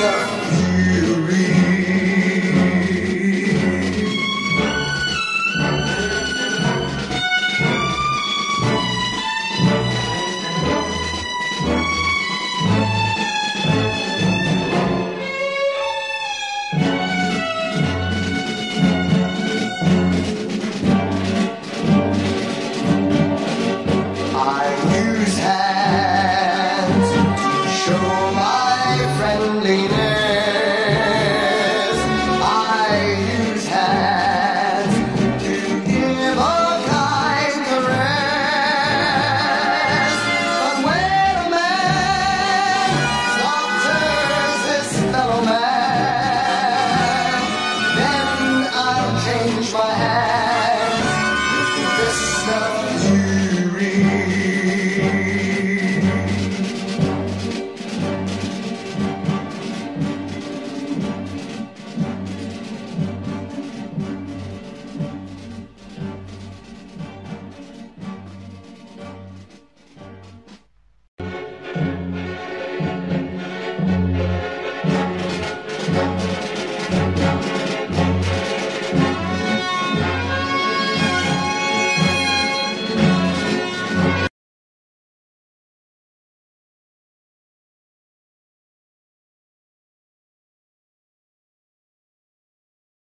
Yeah.